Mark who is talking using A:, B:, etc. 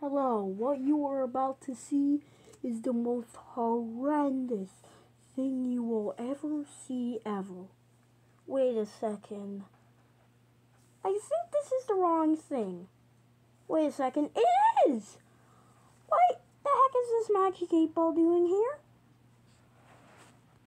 A: Hello, what you are about to see is the most horrendous thing you will ever see ever. Wait a second. I think this is the wrong thing. Wait a second. It is! What the heck is this magic 8 ball doing here?